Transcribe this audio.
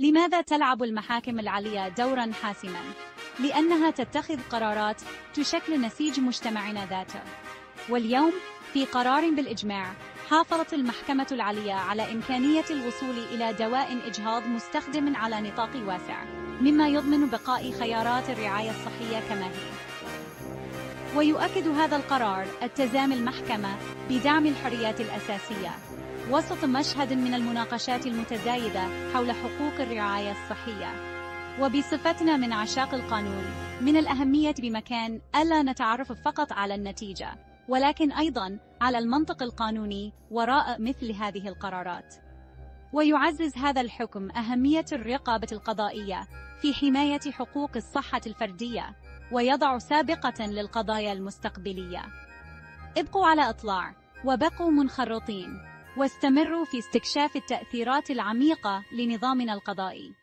لماذا تلعب المحاكم العليا دورا حاسما؟ لأنها تتخذ قرارات تشكل نسيج مجتمعنا ذاته واليوم في قرار بالإجماع حافظت المحكمة العليا على إمكانية الوصول إلى دواء إجهاض مستخدم على نطاق واسع مما يضمن بقاء خيارات الرعاية الصحية كما هي ويؤكد هذا القرار التزام المحكمة بدعم الحريات الأساسية وسط مشهد من المناقشات المتزايدة حول حقوق الرعاية الصحية. وبصفتنا من عشاق القانون من الأهمية بمكان ألا نتعرف فقط على النتيجة ولكن أيضا على المنطق القانوني وراء مثل هذه القرارات. ويعزز هذا الحكم أهمية الرقابة القضائية في حماية حقوق الصحة الفردية ويضع سابقة للقضايا المستقبلية. ابقوا على إطلاع وبقوا منخرطين. واستمروا في استكشاف التأثيرات العميقة لنظامنا القضائي.